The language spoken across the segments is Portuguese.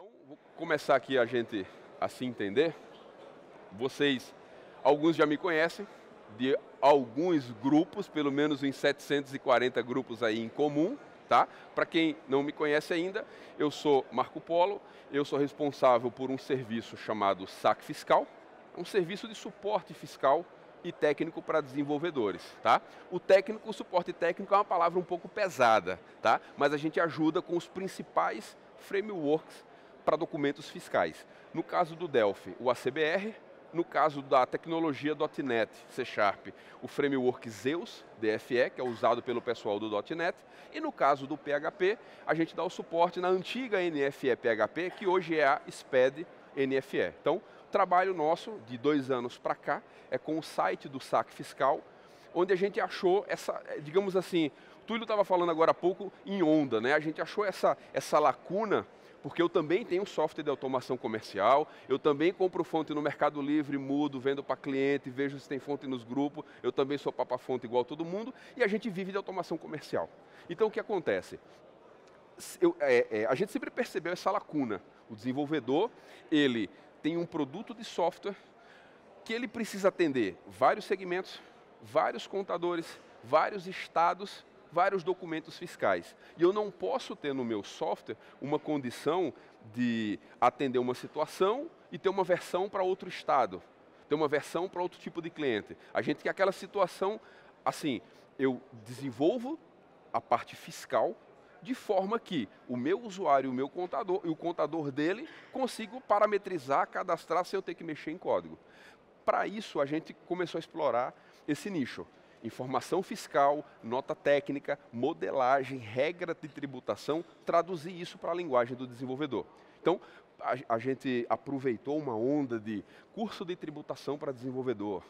Então, vou começar aqui a gente a se entender. Vocês, alguns já me conhecem, de alguns grupos, pelo menos em 740 grupos aí em comum, tá? Para quem não me conhece ainda, eu sou Marco Polo, eu sou responsável por um serviço chamado SAC Fiscal, um serviço de suporte fiscal e técnico para desenvolvedores, tá? O técnico, o suporte técnico é uma palavra um pouco pesada, tá? Mas a gente ajuda com os principais frameworks para documentos fiscais. No caso do Delphi, o ACBR, no caso da tecnologia .NET C Sharp, o framework Zeus DFE, que é usado pelo pessoal do .NET, e no caso do PHP, a gente dá o suporte na antiga NFE PHP, que hoje é a SPED NFE. Então, o trabalho nosso, de dois anos para cá, é com o site do SAC Fiscal, onde a gente achou essa, digamos assim, o Túlio estava falando agora há pouco em onda, né? A gente achou essa, essa lacuna porque eu também tenho software de automação comercial, eu também compro fonte no Mercado Livre, mudo, vendo para cliente, vejo se tem fonte nos grupos, eu também sou papa-fonte igual todo mundo, e a gente vive de automação comercial. Então o que acontece? Eu, é, é, a gente sempre percebeu essa lacuna. O desenvolvedor, ele tem um produto de software que ele precisa atender vários segmentos, vários contadores, vários estados vários documentos fiscais. E eu não posso ter no meu software uma condição de atender uma situação e ter uma versão para outro estado, ter uma versão para outro tipo de cliente. A gente quer aquela situação, assim, eu desenvolvo a parte fiscal de forma que o meu usuário, o meu contador e o contador dele consigam parametrizar, cadastrar sem eu ter que mexer em código. Para isso, a gente começou a explorar esse nicho informação fiscal, nota técnica, modelagem, regra de tributação, traduzir isso para a linguagem do desenvolvedor. Então, a, a, gente aproveitou uma onda de curso de tributação para desenvolvedor,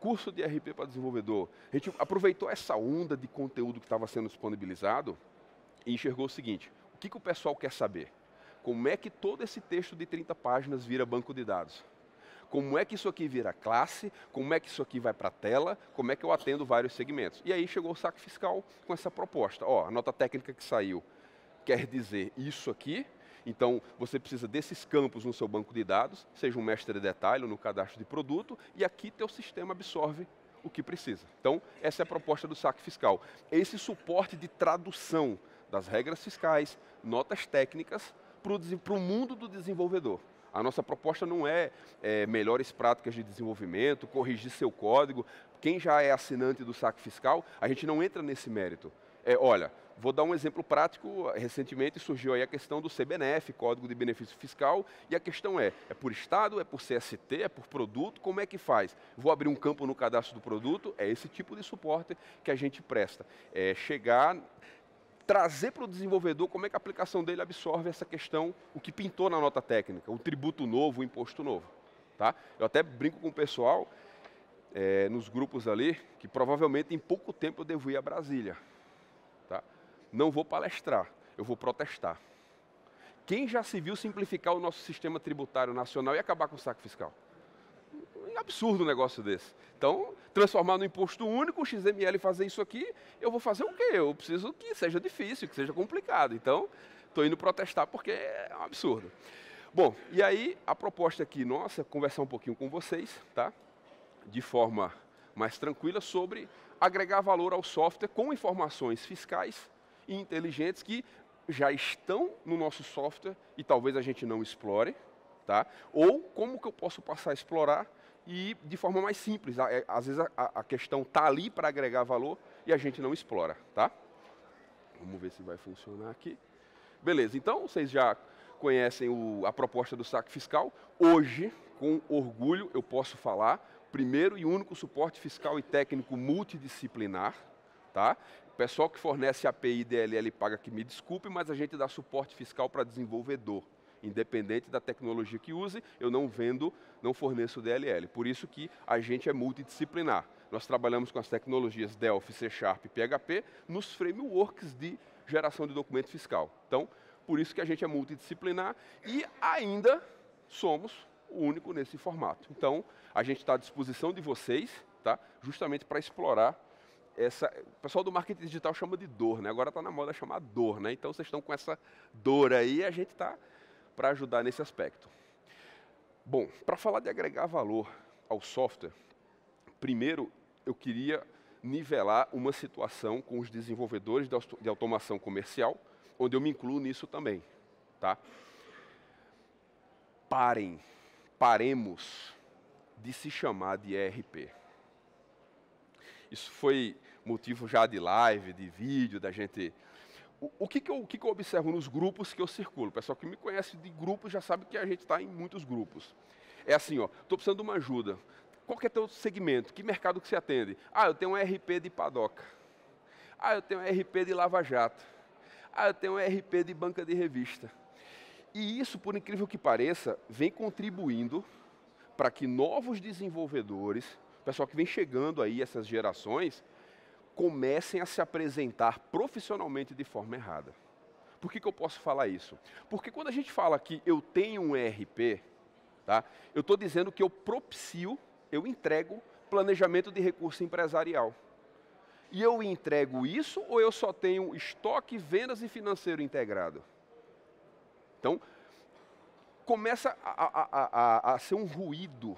curso de RP para desenvolvedor. A gente aproveitou essa onda de conteúdo que estava sendo disponibilizado e enxergou o seguinte, o que, que o pessoal quer saber? Como é que todo esse texto de 30 páginas vira banco de dados? Como é que isso aqui vira classe, como é que isso aqui vai para a tela, como é que eu atendo vários segmentos. E aí chegou o saque fiscal com essa proposta. Ó, a nota técnica que saiu quer dizer isso aqui, então, você precisa desses campos no seu banco de dados, seja um mestre de detalhe no cadastro de produto, e aqui teu sistema absorve o que precisa. Então, essa é a proposta do saque fiscal. Esse suporte de tradução das regras fiscais, notas técnicas, para o mundo do desenvolvedor. A nossa proposta não é, é, melhores práticas de desenvolvimento, corrigir seu código. Quem já é assinante do saque fiscal, a gente não entra nesse mérito. É, olha, vou dar um exemplo prático. Recentemente surgiu aí a questão do CBNF, Código de Benefício Fiscal, e a questão é, é por estado, é por CST, é por produto, como é que faz? Vou abrir um campo no cadastro do produto, é esse tipo de suporte que a gente presta. É chegar trazer para o desenvolvedor como é que a aplicação dele absorve essa questão, o que pintou na nota técnica, o tributo novo, o imposto novo. Tá? Eu até brinco com o pessoal, é, nos grupos ali, que provavelmente em pouco tempo eu devo ir a Brasília. Tá? Não vou palestrar, eu vou protestar. Quem já se viu simplificar o nosso sistema tributário nacional e acabar com o saco fiscal? Absurdo um negócio desse. Então, transformar no imposto único, o XML fazer isso aqui, eu vou fazer o quê? Eu preciso que seja difícil, que seja complicado. Então, estou indo protestar porque é um absurdo. Bom, e aí a proposta aqui nossa é conversar um pouquinho com vocês, tá? De forma mais tranquila sobre agregar valor ao software com informações fiscais e inteligentes que já estão no nosso software e talvez a gente não explore, tá? Ou como que eu posso passar a explorar e de forma mais simples. É, às vezes a, questão está ali para agregar valor e a gente não explora, tá? Vamos ver se vai funcionar aqui. Beleza, então vocês já conhecem o, a proposta do saque fiscal. Hoje, com orgulho, eu posso falar, primeiro e único suporte fiscal e técnico multidisciplinar, tá? Pessoal que fornece API DLL paga que me desculpe, mas a gente dá suporte fiscal para desenvolvedor independente da tecnologia que use, eu não vendo, não forneço DLL. Por isso que a gente é multidisciplinar. Nós trabalhamos com as tecnologias Delphi, C Sharp e PHP nos frameworks de geração de documento fiscal. Então, por isso que a gente é multidisciplinar e ainda somos o único nesse formato. Então, a gente está à disposição de vocês, tá? justamente para explorar essa, o pessoal do marketing digital chama de dor, né? Agora está na moda chamar dor, né? Então vocês estão com essa dor aí, a gente está para ajudar nesse aspecto. Bom, para falar de agregar valor ao software, primeiro eu queria nivelar uma situação com os desenvolvedores de automação comercial, onde eu me incluo nisso também. Tá? Parem, paremos de se chamar de ERP. Isso foi motivo já de live, de vídeo, da gente. O, que, que, eu, o que, que eu observo nos grupos que eu circulo? O pessoal que me conhece de grupos já sabe que a gente está em muitos grupos. É assim, ó, estou precisando de uma ajuda. Qual que é teu segmento? Que mercado que você atende? Ah, eu tenho um RP de padoca. Ah, eu tenho um RP de Lava Jato. Ah, eu tenho um RP de banca de revista. E isso, por incrível que pareça, vem contribuindo para que novos desenvolvedores, pessoal que vem chegando aí, essas gerações, comecem a se apresentar profissionalmente de forma errada. Por que, que eu posso falar isso? Porque quando a gente fala que eu tenho um ERP, tá, eu estou dizendo que eu propicio, eu entrego planejamento de recurso empresarial. E eu entrego isso ou eu só tenho estoque, vendas e financeiro integrado? Então, começa a, a, a, a, ser um ruído,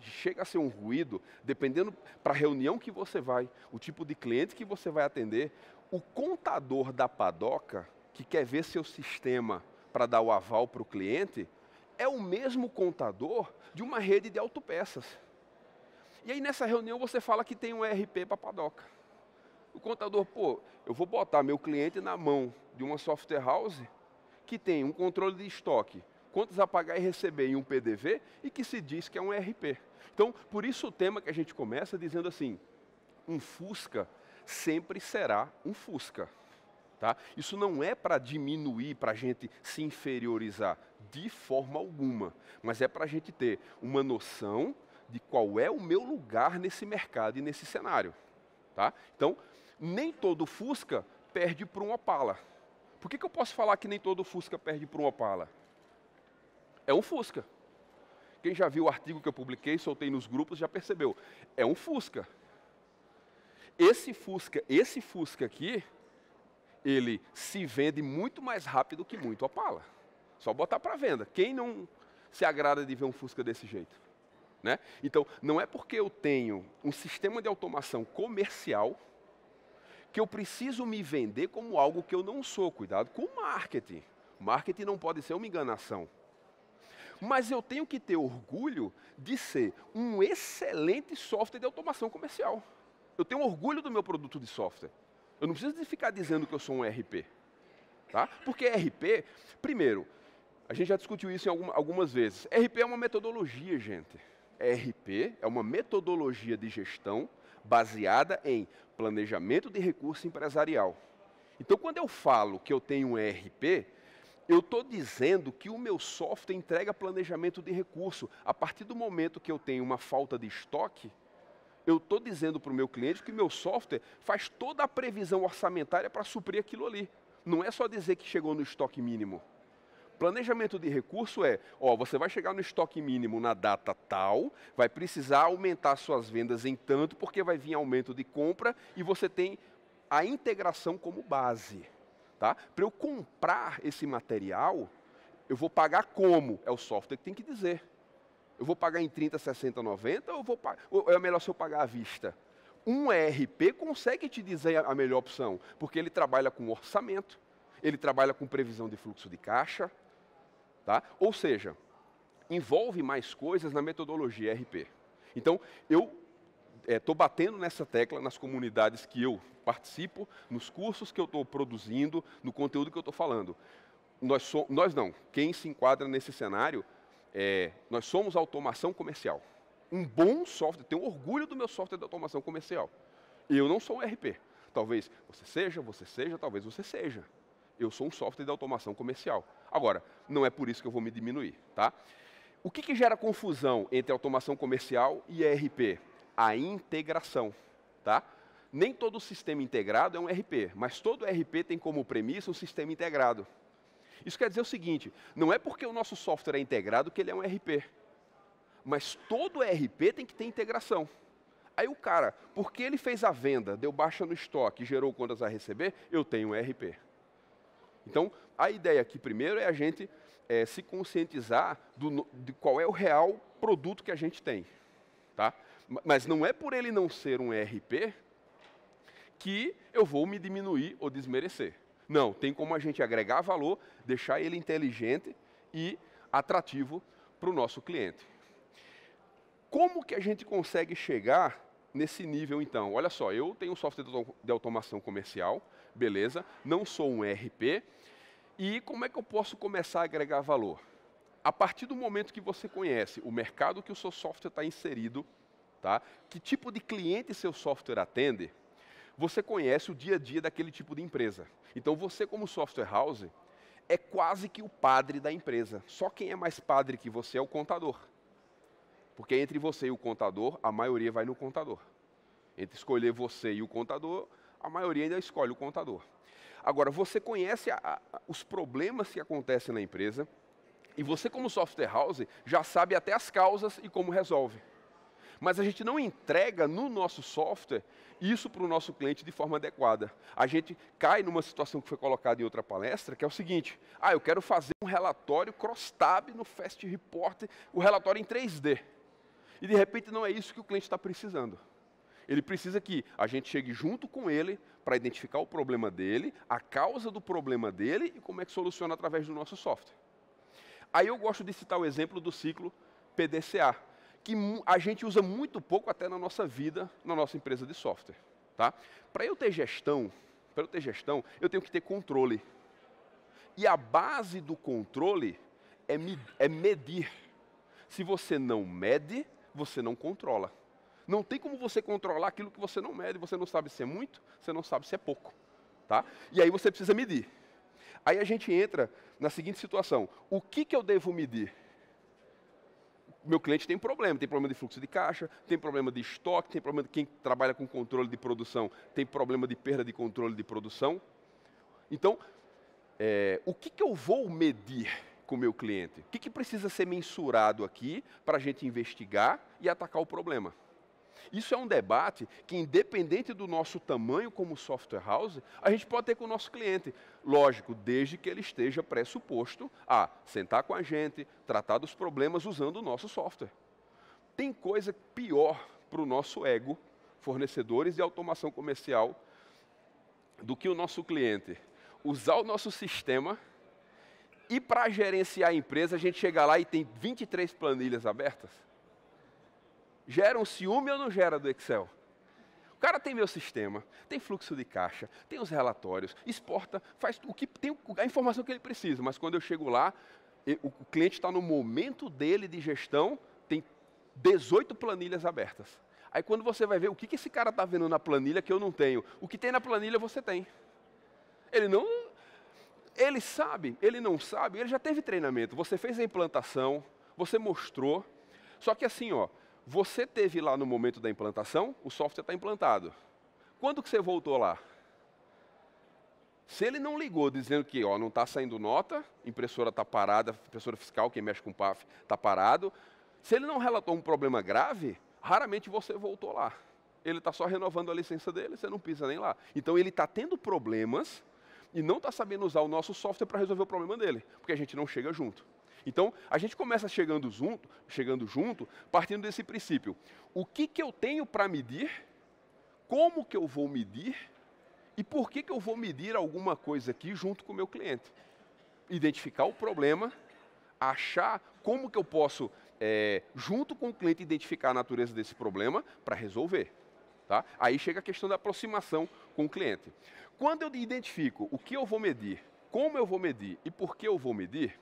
chega a ser um ruído, dependendo para a reunião que você vai, o tipo de cliente que você vai atender, o contador da padoca, que quer ver seu sistema para dar o aval para o cliente, é o mesmo contador de uma rede de autopeças. E aí nessa reunião você fala que tem um ERP para padoca. O contador, pô, eu vou botar meu cliente na mão de uma software house que tem um controle de estoque, quantos a pagar e receber em um PDV e que se diz que é um ERP. Então, por isso o tema que a gente começa dizendo assim, um Fusca sempre será um Fusca. Tá? Isso não é para diminuir, para a gente se inferiorizar, de forma alguma, mas é para a gente ter uma noção de qual é o meu lugar nesse mercado e nesse cenário. Tá? Então, nem todo Fusca perde para um Opala. Por que, que eu posso falar que nem todo Fusca perde para um Opala? É um Fusca. Quem já viu o artigo que eu publiquei, soltei nos grupos, já percebeu. É um Fusca. Esse Fusca, esse Fusca aqui, ele se vende muito mais rápido que muito Opala. Só botar para venda. Quem não se agrada de ver um Fusca desse jeito? Né? Então, não é porque eu tenho um sistema de automação comercial que eu preciso me vender como algo que eu não sou. Cuidado com o marketing. Marketing não pode ser uma enganação. Mas eu tenho que ter orgulho de ser um excelente software de automação comercial. Eu tenho orgulho do meu produto de software. Eu não preciso de ficar dizendo que eu sou um RP. Tá? Porque RP, primeiro, a gente já discutiu isso algumas vezes. RP é uma metodologia, gente. RP é uma metodologia de gestão baseada em planejamento de recurso empresarial. Então, quando eu falo que eu tenho um ERP, eu estou dizendo que o meu software entrega planejamento de recurso. A partir do momento que eu tenho uma falta de estoque, eu estou dizendo para o meu cliente que o meu software faz toda a previsão orçamentária para suprir aquilo ali. Não é só dizer que chegou no estoque mínimo. Planejamento de recurso é, ó, você vai chegar no estoque mínimo na data tal, vai precisar aumentar suas vendas em tanto, porque vai vir aumento de compra e você tem a integração como base. Tá? Para eu comprar esse material, eu vou pagar como? É o software que tem que dizer. Eu vou pagar em 30, 60, 90 ou, vou, ou é melhor se eu pagar à vista? Um ERP consegue te dizer a melhor opção, porque ele trabalha com orçamento, ele trabalha com previsão de fluxo de caixa, Tá? Ou seja, envolve mais coisas na metodologia RP. Então, eu estou é, batendo nessa tecla nas comunidades que eu participo, nos cursos que eu estou produzindo, no conteúdo que eu estou falando. Nós, so, nós não, quem se enquadra nesse cenário, é, nós somos automação comercial. Um bom software, tenho orgulho do meu software de automação comercial. Eu não sou um RP. Talvez você seja, você seja, talvez você seja. Eu sou um software de automação comercial. Agora, não é por isso que eu vou me diminuir, tá? O que, que gera confusão entre automação comercial e ERP? A integração, tá? Nem todo sistema integrado é um ERP, mas todo ERP tem como premissa um sistema integrado. Isso quer dizer o seguinte, não é porque o nosso software é integrado que ele é um ERP, mas todo ERP tem que ter integração. Aí o cara, porque ele fez a venda, deu baixa no estoque, gerou contas a receber, eu tenho um ERP. Então, a ideia aqui primeiro é a gente é, se conscientizar do, de qual é o real produto que a gente tem. Tá? Mas não é por ele não ser um ERP que eu vou me diminuir ou desmerecer. Não, tem como a gente agregar valor, deixar ele inteligente e atrativo para o nosso cliente. Como que a gente consegue chegar nesse nível então? Olha só, eu tenho um software de automação comercial, beleza, não sou um ERP, e como é que eu posso começar a agregar valor? A partir do momento que você conhece o mercado que o seu software está inserido, tá? que tipo de cliente seu software atende, você conhece o dia a dia daquele tipo de empresa. Então você, como software house, é quase que o padre da empresa. Só quem é mais padre que você é o contador. Porque entre você e o contador, a maioria vai no contador. Entre escolher você e o contador, a maioria ainda escolhe o contador. Agora, você conhece a, a, os problemas que acontecem na empresa e você, como software house, já sabe até as causas e como resolve. Mas a gente não entrega no nosso software isso para o nosso cliente de forma adequada. A gente cai numa situação que foi colocada em outra palestra, que é o seguinte: ah, eu quero fazer um relatório cross-tab no Fast Report, o relatório em 3D. E de repente não é isso que o cliente está precisando. Ele precisa que a gente chegue junto com ele para identificar o problema dele, a causa do problema dele e como é que soluciona através do nosso software. Aí eu gosto de citar o exemplo do ciclo PDCA, que a gente usa muito pouco até na nossa vida, na nossa empresa de software. Tá? Para eu ter gestão, para eu ter gestão, eu tenho que ter controle. E a base do controle é, é medir. Se você não mede, você não controla. Não tem como você controlar aquilo que você não mede, você não sabe se é muito, você não sabe se é pouco. Tá? E aí você precisa medir. Aí a gente entra na seguinte situação: o que, que eu devo medir? Meu cliente tem problema, tem problema de fluxo de caixa, tem problema de estoque, tem problema de quem trabalha com controle de produção, tem problema de perda de controle de produção. Então, é, o que, que eu vou medir com o meu cliente? O que, que precisa ser mensurado aqui para a gente investigar e atacar o problema? Isso é um debate que, independente do nosso tamanho como software house, a gente pode ter com o nosso cliente. Lógico, desde que ele esteja pressuposto a sentar com a gente, tratar dos problemas usando o nosso software. Tem coisa pior para o nosso ego, fornecedores de automação comercial, do que o nosso cliente usar o nosso sistema e para gerenciar a empresa a gente chega lá e tem 23 planilhas abertas gera um ciúme ou não gera do Excel? O cara tem meu sistema, tem fluxo de caixa, tem os relatórios, exporta, faz o que tem a informação que ele precisa, mas quando eu chego lá, o cliente está no momento dele de gestão, tem 18 planilhas abertas. Aí quando você vai ver o que, que esse cara está vendo na planilha que eu não tenho, o que tem na planilha você tem. Ele não. Ele sabe, ele não sabe, ele já teve treinamento, você fez a implantação, você mostrou. Só que assim, ó, você teve lá no momento da implantação, o software está implantado. Quando que você voltou lá? Se ele não ligou dizendo que ó, não está saindo nota, impressora está parada, impressora fiscal, quem mexe com PAF, está parado. Se ele não relatou um problema grave, raramente você voltou lá. Ele está só renovando a licença dele, você não pisa nem lá. Então ele está tendo problemas e não está sabendo usar o nosso software para resolver o problema dele, porque a gente não chega junto. Então, a gente começa chegando junto, chegando junto, partindo desse princípio. O que, que eu tenho para medir? Como que eu vou medir? E por que, que eu vou medir alguma coisa aqui junto com o meu cliente? Identificar o problema, achar como que eu posso, é, junto com o cliente, identificar a natureza desse problema para resolver. Tá? Aí chega a questão da aproximação com o cliente. Quando eu identifico o que eu vou medir, como eu vou medir e por que eu vou medir,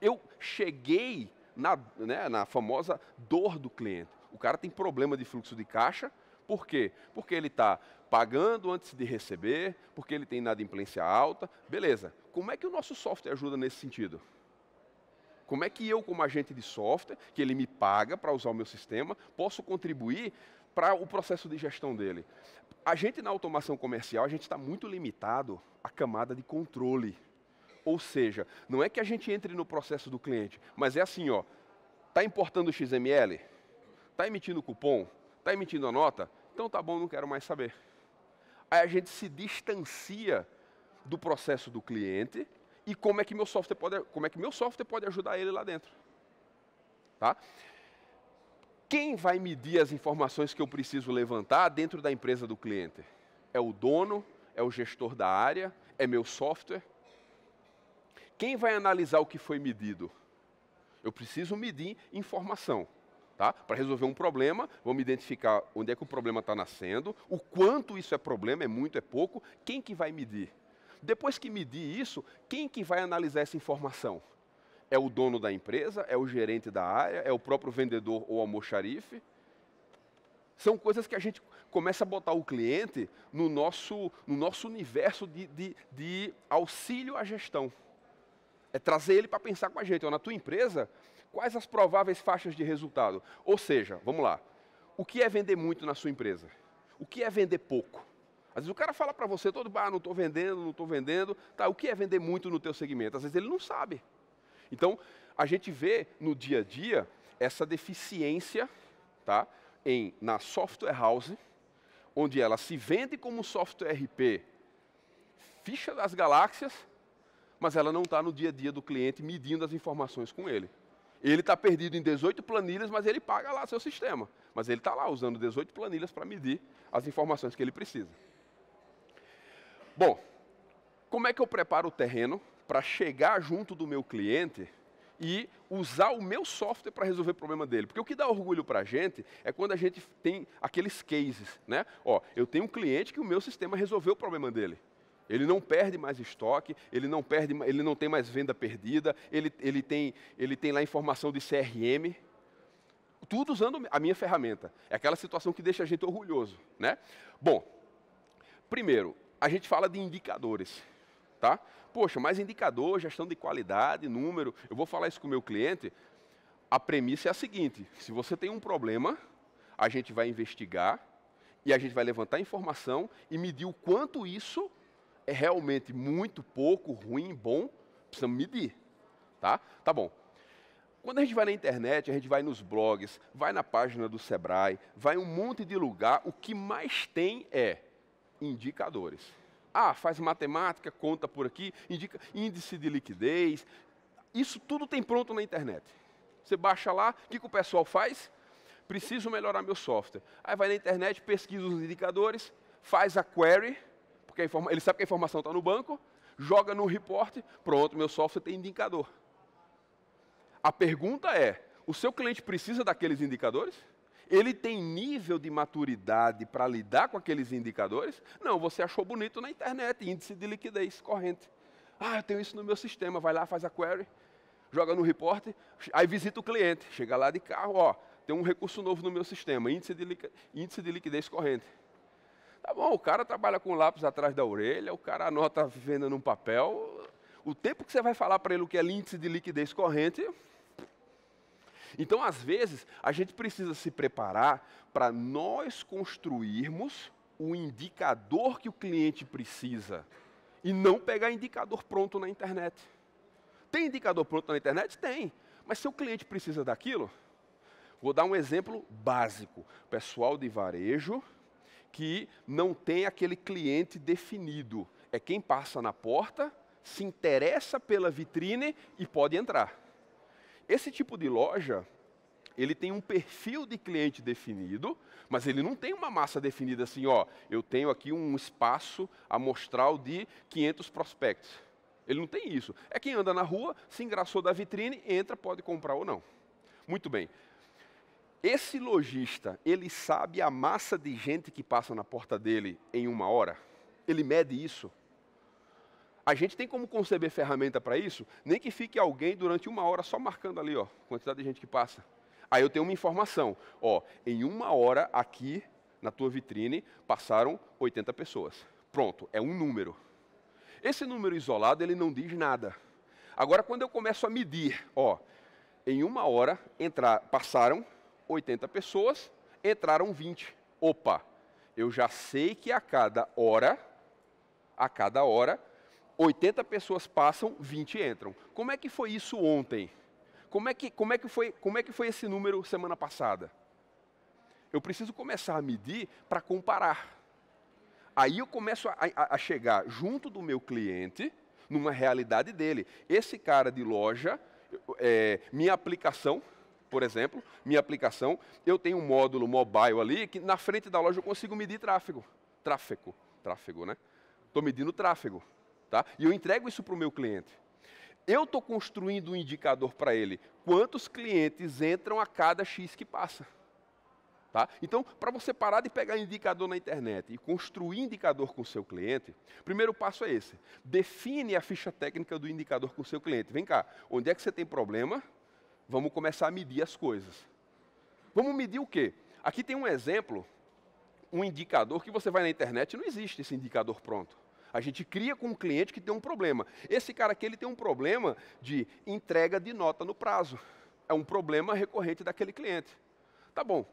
eu cheguei na, né, na famosa dor do cliente. O cara tem problema de fluxo de caixa, por quê? Porque ele está pagando antes de receber, porque ele tem inadimplência alta. Beleza. Como é que o nosso software ajuda nesse sentido? Como é que eu, como agente de software, que ele me paga para usar o meu sistema, posso contribuir para o processo de gestão dele? A gente na automação comercial, a gente está muito limitado à camada de controle. Ou seja, não é que a gente entre no processo do cliente, mas é assim, ó, está importando o XML? Está emitindo cupom? Está emitindo a nota? Então tá bom, não quero mais saber. Aí a gente se distancia do processo do cliente e como é que meu software pode, como é que meu software pode ajudar ele lá dentro. Tá? Quem vai medir as informações que eu preciso levantar dentro da empresa do cliente? É o dono, é o gestor da área, é meu software? Quem vai analisar o que foi medido? Eu preciso medir informação. Tá? Para resolver um problema, vamos identificar onde é que o problema está nascendo, o quanto isso é problema, é muito, é pouco, quem que vai medir? Depois que medir isso, quem que vai analisar essa informação? É o dono da empresa? É o gerente da área? É o próprio vendedor ou almoxarife? São coisas que a gente começa a botar o cliente no nosso, no nosso universo de, de, de auxílio à gestão. É trazer ele para pensar com a gente. Ó, na tua empresa, quais as prováveis faixas de resultado? Ou seja, vamos lá, o que é vender muito na sua empresa? O que é vender pouco? Às vezes o cara fala para você todo, ah, não estou vendendo, não estou vendendo. Tá, o que é vender muito no teu segmento? Às vezes ele não sabe. Então, a gente vê no dia a dia essa deficiência tá, em, na software house, onde ela se vende como software RP, ficha das galáxias, mas ela não está no dia a dia do cliente medindo as informações com ele. Ele está perdido em 18 planilhas, mas ele paga lá seu sistema. Mas ele está lá usando 18 planilhas para medir as informações que ele precisa. Bom, como é que eu preparo o terreno para chegar junto do meu cliente e usar o meu software para resolver o problema dele. Porque o que dá orgulho para a gente é quando a gente tem aqueles cases, né? Ó, eu tenho um cliente que o meu sistema resolveu o problema dele. Ele não perde mais estoque, ele não, perde, ele não tem mais venda perdida, ele, ele, tem, ele tem lá informação de CRM, tudo usando a minha ferramenta. É aquela situação que deixa a gente orgulhoso. Né? Bom, primeiro, a gente fala de indicadores. Tá? Poxa, mais indicador, gestão de qualidade, número. Eu vou falar isso com o meu cliente. A premissa é a seguinte: se você tem um problema, a gente vai investigar e a gente vai levantar informação e medir o quanto isso é realmente muito pouco, ruim, bom, precisamos medir. Tá? Tá bom. Quando a gente vai na internet, a gente vai nos blogs, vai na página do Sebrae, vai um monte de lugar, o que mais tem é indicadores. Ah, faz matemática, conta por aqui, indica índice de liquidez. Isso tudo tem pronto na internet. Você baixa lá, o que, que o pessoal faz? Preciso melhorar meu software. Aí vai na internet, pesquisa os indicadores, faz a query, porque ele sabe que a informação está no banco, joga no report, pronto, meu software tem indicador. A pergunta é: o seu cliente precisa daqueles indicadores? Ele tem nível de maturidade para lidar com aqueles indicadores? Não, você achou bonito na internet, índice de liquidez corrente. Ah, eu tenho isso no meu sistema, vai lá, faz a query, joga no report, aí visita o cliente, chega lá de carro, ó, tem um recurso novo no meu sistema, índice de liquidez corrente. Tá bom, o cara trabalha com lápis atrás da orelha, o cara anota venda num papel. O tempo que você vai falar para ele o que é índice de liquidez corrente. Então, às vezes, a gente precisa se preparar para nós construirmos o indicador que o cliente precisa e não pegar indicador pronto na internet. Tem indicador pronto na internet? Tem. Mas se o cliente precisa daquilo, vou dar um exemplo básico. Pessoal de varejo que não tem aquele cliente definido. É quem passa na porta, se interessa pela vitrine e pode entrar. Esse tipo de loja, ele tem um perfil de cliente definido, mas ele não tem uma massa definida assim, ó, eu tenho aqui um espaço amostral de 500 prospectos. Ele não tem isso. É quem anda na rua, se engraçou da vitrine, entra, pode comprar ou não. Muito bem. Esse lojista, ele sabe a massa de gente que passa na porta dele em uma hora? Ele mede isso? A gente tem como conceber ferramenta para isso? Nem que fique alguém durante uma hora só marcando ali, ó, quantidade de gente que passa. Aí eu tenho uma informação, ó, em uma hora aqui na tua vitrine passaram 80 pessoas. Pronto, é um número. Esse número isolado ele não diz nada. Agora quando eu começo a medir, ó, em uma hora entrar, passaram 80 pessoas, entraram 20. Opa, eu já sei que a cada hora, a cada hora, 80 pessoas passam, 20 entram. Como é que foi isso ontem? Como é que, como é que, foi, como é que foi esse número semana passada? Eu preciso começar a medir para comparar. Aí eu começo a, a, a chegar junto do meu cliente, numa realidade dele. Esse cara de loja, é, minha aplicação, por exemplo, minha aplicação, eu tenho um módulo mobile ali que na frente da loja eu consigo medir tráfego. Tráfego, tráfego, né? Estou medindo tráfego. Tá? E eu entrego isso para o meu cliente. Eu estou construindo um indicador para ele. Quantos clientes entram a cada X que passa? Tá? Então, para você parar de pegar indicador na internet e construir indicador com o seu cliente, o primeiro passo é esse. Define a ficha técnica do indicador com o seu cliente. Vem cá, onde é que você tem problema? Vamos começar a medir as coisas. Vamos medir o quê? Aqui tem um exemplo, um indicador que você vai na internet, não existe esse indicador pronto. A gente cria com um cliente que tem um problema. Esse cara aqui ele tem um problema de entrega de nota no prazo. É um problema recorrente daquele cliente. Tá bom.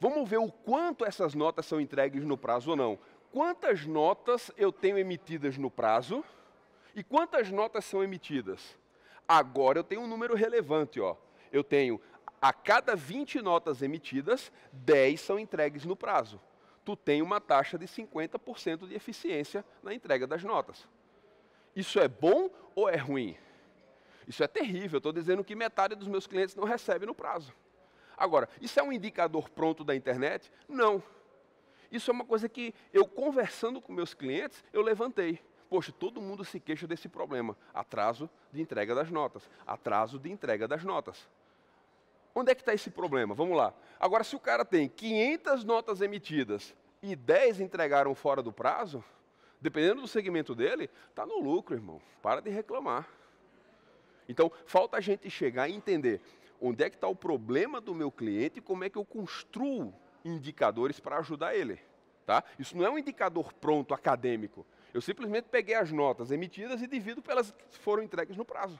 Vamos ver o quanto essas notas são entregues no prazo ou não. Quantas notas eu tenho emitidas no prazo e quantas notas são emitidas? Agora eu tenho um número relevante, ó. Eu tenho a cada 20 notas emitidas, 10 são entregues no prazo tu tem uma taxa de 50% de eficiência na entrega das notas. Isso é bom ou é ruim? Isso é terrível. Estou dizendo que metade dos meus clientes não recebe no prazo. Agora, isso é um indicador pronto da internet? Não. Isso é uma coisa que eu, conversando com meus clientes, eu levantei. Poxa, todo mundo se queixa desse problema. Atraso de entrega das notas. Atraso de entrega das notas. Onde é que está esse problema? Vamos lá. Agora, se o cara tem 500 notas emitidas e 10 entregaram fora do prazo, dependendo do segmento dele, está no lucro, irmão. Para de reclamar. Então, falta a gente chegar e entender onde é que está o problema do meu cliente e como é que eu construo indicadores para ajudar ele. Tá? Isso não é um indicador pronto, acadêmico. Eu simplesmente peguei as notas emitidas e divido pelas que foram entregues no prazo.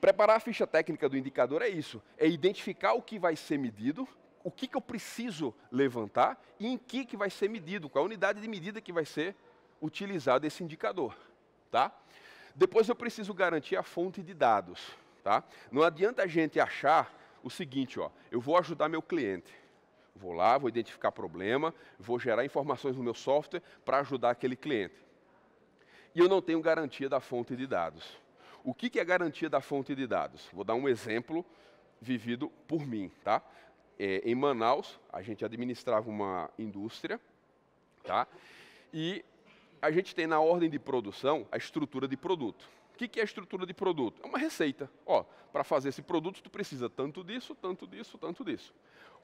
Preparar a ficha técnica do indicador é isso, é identificar o que vai ser medido, o que, que eu preciso levantar e em que, que vai ser medido, qual a unidade de medida que vai ser utilizado esse indicador. Tá? Depois eu preciso garantir a fonte de dados. Tá? Não adianta a gente achar o seguinte, ó, eu vou ajudar meu cliente. Vou lá, vou identificar problema, vou gerar informações no meu software para ajudar aquele cliente. E eu não tenho garantia da fonte de dados. O que, é garantia da fonte de dados? Vou dar um exemplo vivido por mim. Tá? É, em Manaus, a gente administrava uma indústria, tá? e a gente tem na ordem de produção a estrutura de produto. O que, que é a estrutura de produto? É uma receita. Ó, para fazer esse produto, tu precisa tanto disso, tanto disso, tanto disso.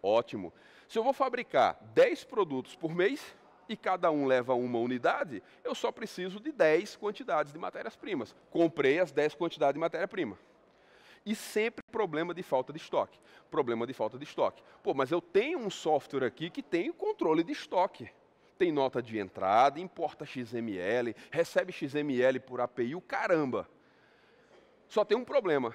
Ótimo. Se eu vou fabricar 10 produtos por mês, e cada um leva uma unidade, eu só preciso de 10 quantidades de matérias-primas. Comprei as 10 quantidades de matéria-prima. E sempre problema de falta de estoque. Problema de falta de estoque. Pô, mas eu tenho um software aqui que tem o controle de estoque. Tem nota de entrada, importa XML, recebe XML por API, o caramba. Só tem um problema.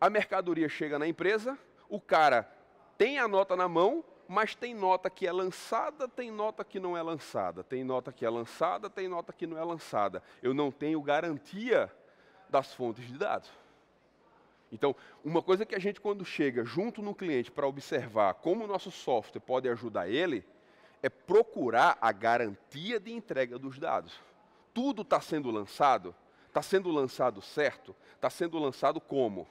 A mercadoria chega na empresa, o cara tem a nota na mão, mas tem nota que é lançada, tem nota que não é lançada, tem nota que é lançada, tem nota que não é lançada. Eu não tenho garantia das fontes de dados. Então, uma coisa que a gente, quando chega junto no cliente para observar como o nosso software pode ajudar ele, é procurar a garantia de entrega dos dados. Tudo está sendo lançado? Está sendo lançado certo? Está sendo lançado como?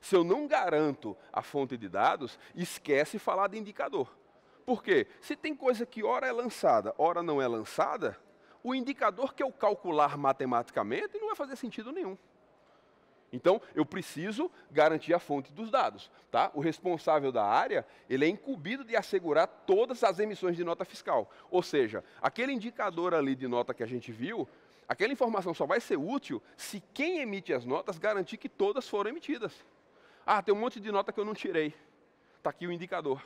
Se eu não garanto a fonte de dados, esquece falar de indicador. Por quê? Se tem coisa que ora é lançada, ora não é lançada, o indicador que eu calcular matematicamente não vai fazer sentido nenhum. Então, eu preciso garantir a fonte dos dados. Tá? O responsável da área, ele é incumbido de assegurar todas as emissões de nota fiscal. Ou seja, aquele indicador ali de nota que a gente viu, aquela informação só vai ser útil se quem emite as notas garantir que todas foram emitidas. Ah, tem um monte de nota que eu não tirei. Está aqui o indicador.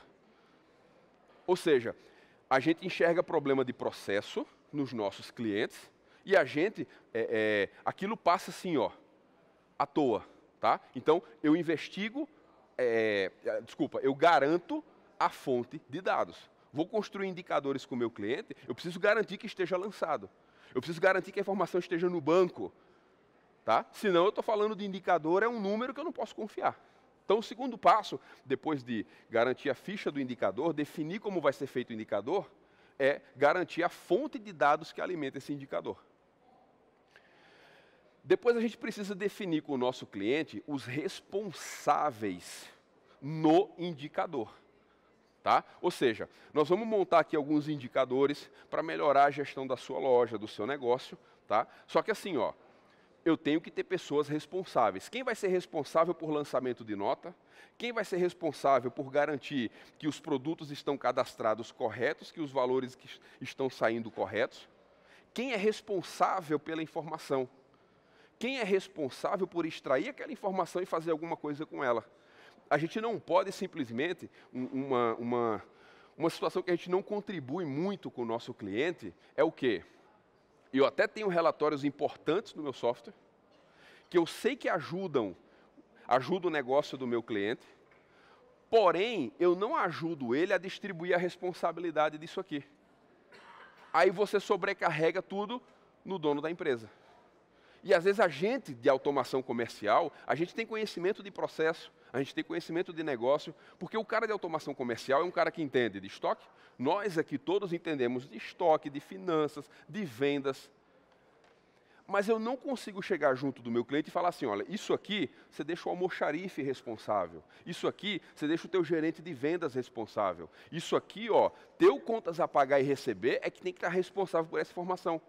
Ou seja, a gente enxerga problema de processo nos nossos clientes e a gente, é, é, aquilo passa assim, ó, à toa. Tá? Então, eu investigo, é, é desculpa, eu garanto a fonte de dados. Vou construir indicadores com o meu cliente, eu preciso garantir que esteja lançado. Eu preciso garantir que a informação esteja no banco. Tá? Senão, eu estou falando de indicador, é um número que eu não posso confiar. Então, o segundo passo, depois de garantir a ficha do indicador, definir como vai ser feito o indicador, é garantir a fonte de dados que alimenta esse indicador. Depois a gente precisa definir com o nosso cliente os responsáveis no indicador. Tá? Ou seja, nós vamos montar aqui alguns indicadores para melhorar a gestão da sua loja, do seu negócio. Tá? Só que assim, ó, eu tenho que ter pessoas responsáveis. Quem vai ser responsável por lançamento de nota? Quem vai ser responsável por garantir que os produtos estão cadastrados corretos, que os valores que estão saindo corretos? Quem é responsável pela informação? Quem é responsável por extrair aquela informação e fazer alguma coisa com ela? A gente não pode simplesmente, uma, uma, uma situação que a gente não contribui muito com o nosso cliente, é o quê? Eu até tenho relatórios importantes no meu software, que eu sei que ajudam, ajudam o negócio do meu cliente, porém, eu não ajudo ele a distribuir a responsabilidade disso aqui. Aí você sobrecarrega tudo no dono da empresa. E às vezes a gente de automação comercial, a gente tem conhecimento de processo, a gente tem conhecimento de negócio, porque o cara de automação comercial é um cara que entende de estoque. Nós aqui todos entendemos de estoque, de finanças, de vendas. Mas eu não consigo chegar junto do meu cliente e falar assim, olha, isso aqui você deixa o almoxarife responsável. Isso aqui você deixa o teu gerente de vendas responsável. Isso aqui, ó, teu contas a pagar e receber é que tem que estar responsável por essa informação.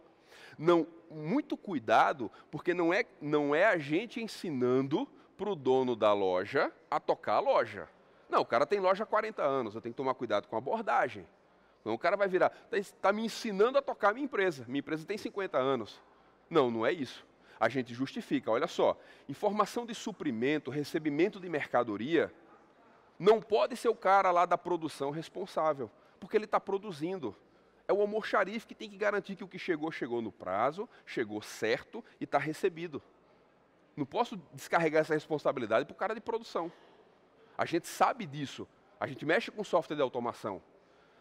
Não, muito cuidado, porque não é, não é a gente ensinando para o dono da loja a tocar a loja. Não, o cara tem loja há 40 anos, eu tenho que tomar cuidado com a abordagem. Não, o cara vai virar, está tá me ensinando a tocar a minha empresa. Minha empresa tem 50 anos. Não, não é isso. A gente justifica, olha só, informação de suprimento, recebimento de mercadoria, não pode ser o cara lá da produção responsável, porque ele está produzindo é o almoxarife que tem que garantir que o que chegou, chegou no prazo, chegou certo e está recebido. Não posso descarregar essa responsabilidade para o cara de produção. A gente sabe disso. A gente mexe com software de automação.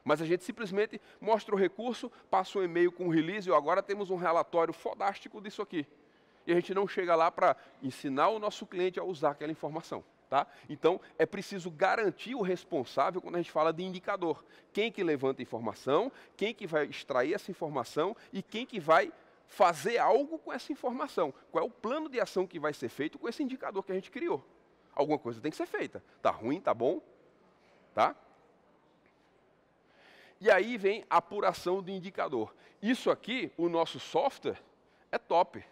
Mas a gente simplesmente mostra o recurso, passa um e-mail com o release e agora temos um relatório fodástico disso aqui. E a gente não chega lá para ensinar o nosso cliente a usar aquela informação. Tá? Então, é preciso garantir o responsável quando a gente fala de indicador. Quem que levanta informação, quem que vai extrair essa informação e quem que vai fazer algo com essa informação. Qual é o plano de ação que vai ser feito com esse indicador que a gente criou? Alguma coisa tem que ser feita. Tá ruim, tá bom? Tá? E aí vem a apuração do indicador. Isso aqui, o nosso software, é top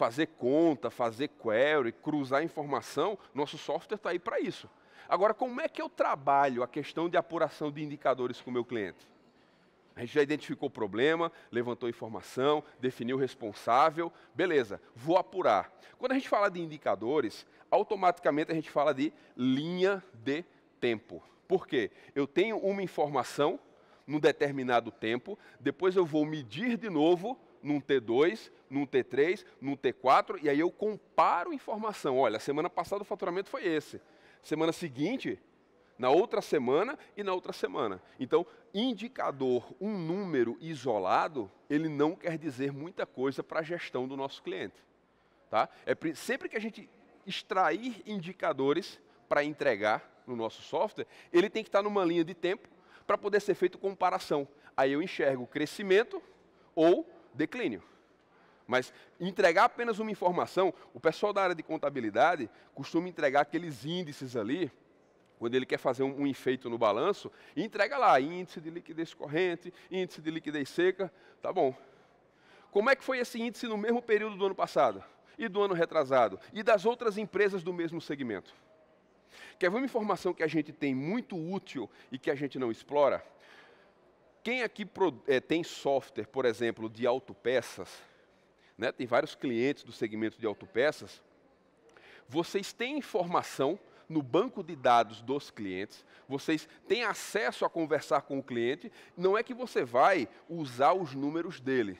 fazer conta, fazer query, cruzar informação, nosso software está aí para isso. Agora, como é que eu trabalho a questão de apuração de indicadores com o meu cliente? A gente já identificou o problema, levantou informação, definiu o responsável, beleza, vou apurar. Quando a gente fala de indicadores, automaticamente a gente fala de linha de tempo. Por quê? Eu tenho uma informação num determinado tempo, depois eu vou medir de novo num T2, num T3, num T4, e aí eu comparo informação. Olha, semana passada o faturamento foi esse. Semana seguinte, na outra semana e na outra semana. Então, indicador, um número isolado, ele não quer dizer muita coisa para a gestão do nosso cliente. Tá? É, sempre que a gente extrair indicadores para entregar no nosso software, ele tem que estar numa linha de tempo para poder ser feito comparação. Aí eu enxergo crescimento ou declínio. Mas entregar apenas uma informação, o pessoal da área de contabilidade costuma entregar aqueles índices ali, quando ele quer fazer um, um no balanço, e entrega lá índice de liquidez corrente, índice de liquidez seca, tá bom. Como é que foi esse índice no mesmo período do ano passado? E do ano retrasado? E das outras empresas do mesmo segmento? Quer ver uma informação que a gente tem muito útil e que a gente não explora? Quem aqui é, tem software, por exemplo, de autopeças, né, tem vários clientes do segmento de autopeças, vocês têm informação no banco de dados dos clientes, vocês têm acesso a conversar com o cliente, não é que você vai usar os números dele,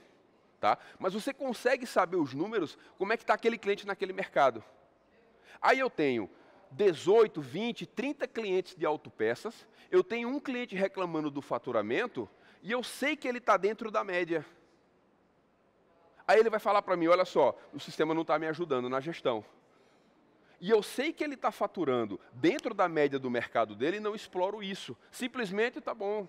tá? mas você consegue saber os números, como é que está aquele cliente naquele mercado. Aí eu tenho 18, 20, 30 clientes de autopeças, eu tenho um cliente reclamando do faturamento e eu sei que ele está dentro da média. Aí ele vai falar para mim: olha só, o sistema não está me ajudando na gestão. E eu sei que ele está faturando dentro da média do mercado dele e não exploro isso. Simplesmente está bom.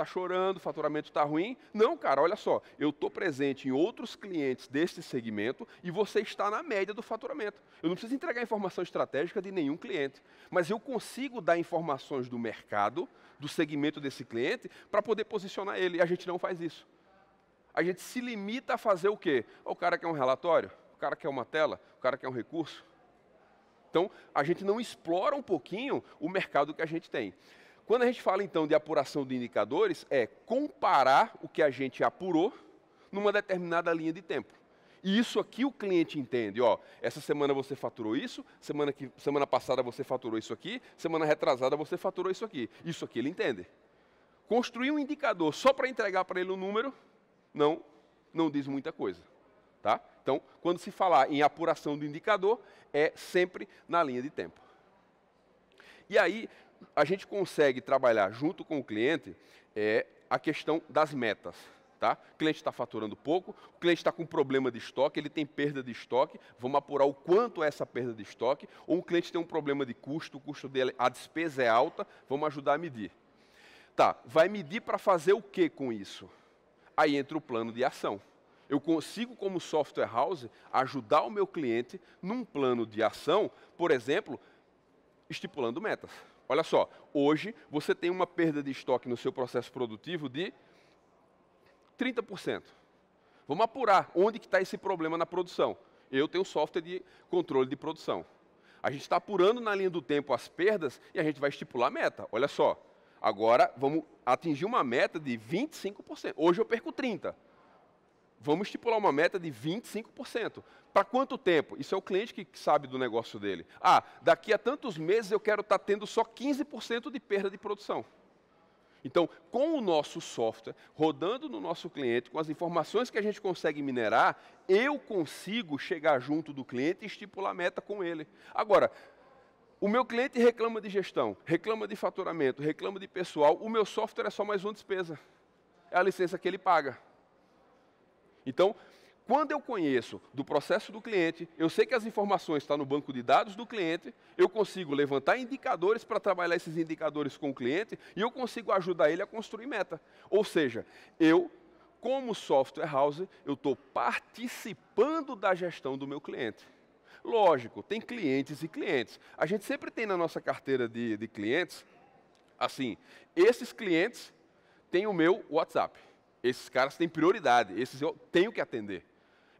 Está chorando, o faturamento está ruim. Não, cara, olha só, eu estou presente em outros clientes deste segmento e você está na média do faturamento. Eu não preciso entregar informação estratégica de nenhum cliente, mas eu consigo dar informações do mercado, do segmento desse cliente, para poder posicionar ele. E a gente não faz isso. A gente se limita a fazer o quê? O cara quer um relatório, o cara quer uma tela, o cara quer um recurso. Então, a gente não explora um pouquinho o mercado que a gente tem. Quando a gente fala então de apuração de indicadores, é comparar o que a gente apurou numa determinada linha de tempo. E isso aqui o cliente entende, ó, essa semana você faturou isso, semana, que, semana passada você faturou isso aqui, semana retrasada você faturou isso aqui. Isso aqui ele entende. Construir um indicador só para entregar para ele um número, não, não diz muita coisa. Tá? Então, quando se falar em apuração do indicador, é sempre na linha de tempo. E aí, a gente consegue trabalhar junto com o cliente é, a questão das metas. Tá? O cliente está faturando pouco, o cliente está com problema de estoque, ele tem perda de estoque, vamos apurar o quanto é essa perda de estoque, ou o cliente tem um problema de custo, o custo dele, a despesa é alta, vamos ajudar a medir. Tá, vai medir para fazer o que com isso? Aí entra o plano de ação. Eu consigo, como software house, ajudar o meu cliente num plano de ação, por exemplo, estipulando metas. Olha só, hoje você tem uma perda de estoque no seu processo produtivo de 30%. Vamos apurar onde está esse problema na produção. Eu tenho software de controle de produção. A gente está apurando na linha do tempo as perdas e a gente vai estipular a meta. Olha só, agora vamos atingir uma meta de 25%. Hoje eu perco 30%. Vamos estipular uma meta de 25%. Para quanto tempo? Isso é o cliente que sabe do negócio dele. Ah, daqui a tantos meses eu quero estar tá tendo só 15% de perda de produção. Então, com o nosso software, rodando no nosso cliente, com as informações que a gente consegue minerar, eu consigo chegar junto do cliente e estipular meta com ele. Agora, o meu cliente reclama de gestão, reclama de faturamento, reclama de pessoal, o meu software é só mais uma despesa. É a licença que ele paga. Então, quando eu conheço do processo do cliente, eu sei que as informações estão no banco de dados do cliente, eu consigo levantar indicadores para trabalhar esses indicadores com o cliente e eu consigo ajudar ele a construir meta. Ou seja, eu, como software house, eu estou participando da gestão do meu cliente. Lógico, tem clientes e clientes. A gente sempre tem na nossa carteira de, de clientes, assim, esses clientes têm o meu WhatsApp. Esses caras têm prioridade, esses eu tenho que atender.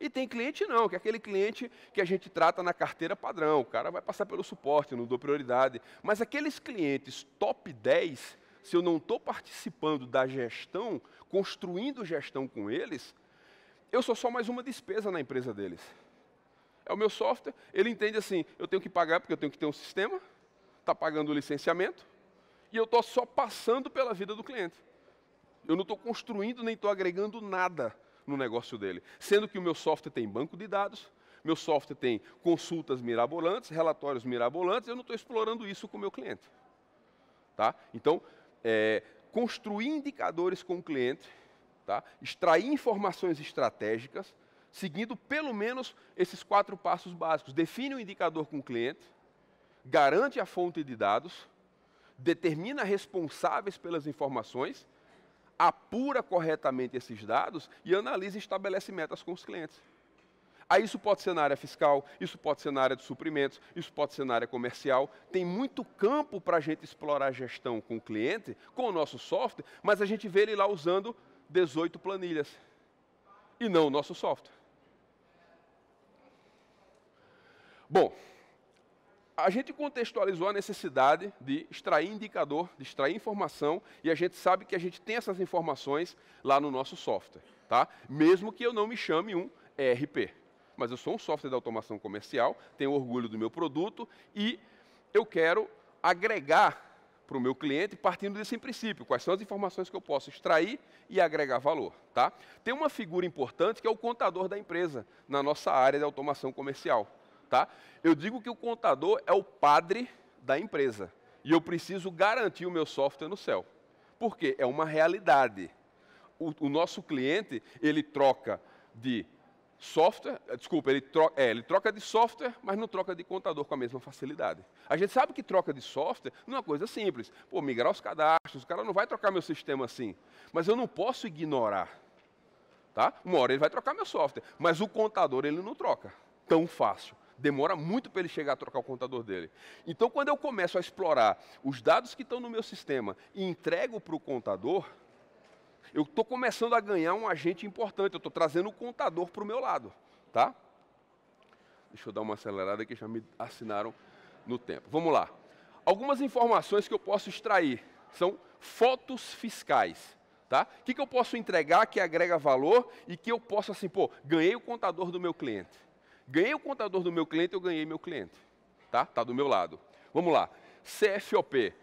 E tem cliente não, que é aquele cliente que a gente trata na carteira padrão. O cara vai passar pelo suporte, não dou prioridade. Mas aqueles clientes top 10, se eu não estou participando da gestão, construindo gestão com eles, eu sou só mais uma despesa na empresa deles. É o meu software, ele entende assim, eu tenho que pagar porque eu tenho que ter um sistema, está pagando o licenciamento, e eu estou só passando pela vida do cliente. Eu não estou construindo nem estou agregando nada no negócio dele. Sendo que o meu software tem banco de dados, meu software tem consultas mirabolantes, relatórios mirabolantes, eu não estou explorando isso com o meu cliente. Tá? Então, é, construir indicadores com o cliente, tá? extrair informações estratégicas, seguindo pelo menos esses quatro passos básicos. Define o um indicador com o cliente, garante a fonte de dados, determina responsáveis pelas informações apura corretamente esses dados e analisa e estabelece metas com os clientes. Aí isso pode ser na área fiscal, isso pode ser na área de suprimentos, isso pode ser na área comercial. Tem muito campo para a gente explorar a gestão com o cliente, com o nosso software, mas a gente vê ele lá usando 18 planilhas e não o nosso software. Bom, a gente contextualizou a necessidade de extrair indicador, de extrair informação, e a gente sabe que a gente tem essas informações lá no nosso software, tá? Mesmo que eu não me chame um ERP. Mas eu sou um software de automação comercial, tenho orgulho do meu produto e eu quero agregar para o meu cliente partindo desse princípio. Quais são as informações que eu posso extrair e agregar valor, tá? Tem uma figura importante que é o contador da empresa na nossa área de automação comercial. Tá? Eu digo que o contador é o padre da empresa. E eu preciso garantir o meu software no céu. Porque é uma realidade. O, o nosso cliente, ele troca de software, eh, desculpa, ele troca, é, ele troca de software, mas não troca de contador com a mesma facilidade. A gente sabe que troca de software não é uma coisa simples. Pô, migrar os cadastros, o cara não vai trocar meu sistema assim. Mas eu não posso ignorar. Tá? Uma hora ele vai trocar meu software, mas o contador ele não troca tão fácil. Demora muito para ele chegar a trocar o contador dele. Então, quando eu começo a explorar os dados que estão no meu sistema e entrego para o contador, eu estou começando a ganhar um agente importante, eu estou trazendo o contador para o meu lado. Tá? Deixa eu dar uma acelerada que já me assinaram no tempo. Vamos lá. Algumas informações que eu posso extrair são fotos fiscais. Tá? O que, que eu posso entregar que agrega valor e que eu posso, assim, pô, ganhei o contador do meu cliente. Ganhei o contador do meu cliente, eu ganhei meu cliente. Tá? Tá do meu lado. Vamos lá. CFOP